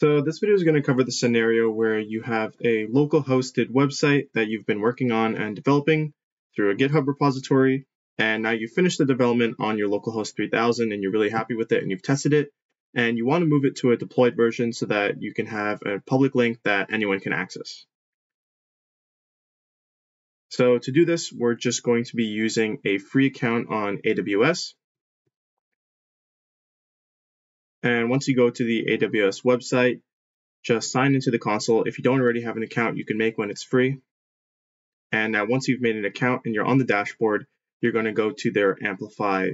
So this video is going to cover the scenario where you have a local hosted website that you've been working on and developing through a GitHub repository, and now you finished the development on your localhost 3000 and you're really happy with it and you've tested it, and you want to move it to a deployed version so that you can have a public link that anyone can access. So to do this, we're just going to be using a free account on AWS. And once you go to the AWS website, just sign into the console. If you don't already have an account, you can make one, it's free. And now once you've made an account and you're on the dashboard, you're going to go to their Amplify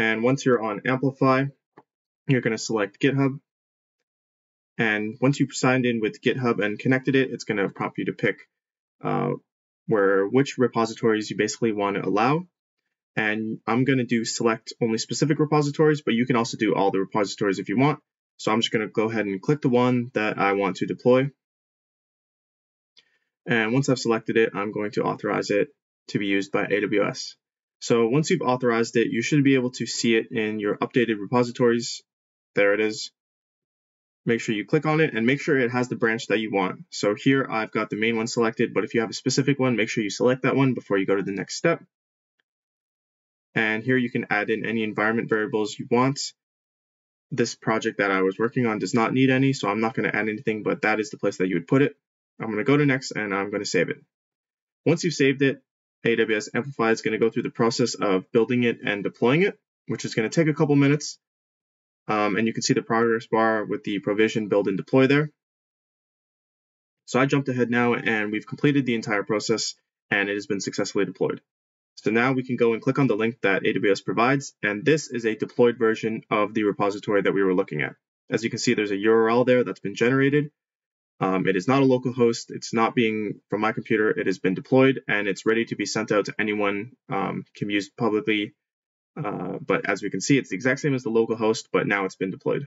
And once you're on Amplify, you're going to select GitHub. And once you've signed in with GitHub and connected it, it's going to prompt you to pick uh, where which repositories you basically want to allow. And I'm going to do select only specific repositories, but you can also do all the repositories if you want. So I'm just going to go ahead and click the one that I want to deploy. And once I've selected it, I'm going to authorize it to be used by AWS. So once you've authorized it, you should be able to see it in your updated repositories. There it is make sure you click on it and make sure it has the branch that you want. So here I've got the main one selected, but if you have a specific one, make sure you select that one before you go to the next step. And here you can add in any environment variables you want. This project that I was working on does not need any, so I'm not going to add anything, but that is the place that you would put it. I'm going to go to next and I'm going to save it. Once you've saved it, AWS Amplify is going to go through the process of building it and deploying it, which is going to take a couple minutes. Um, and you can see the progress bar with the provision, build, and deploy there. So I jumped ahead now and we've completed the entire process and it has been successfully deployed. So now we can go and click on the link that AWS provides, and this is a deployed version of the repository that we were looking at. As you can see, there's a URL there that's been generated. Um, it is not a local host. It's not being from my computer. It has been deployed and it's ready to be sent out to anyone, um, can be used publicly Uh, but as we can see, it's the exact same as the local host, but now it's been deployed.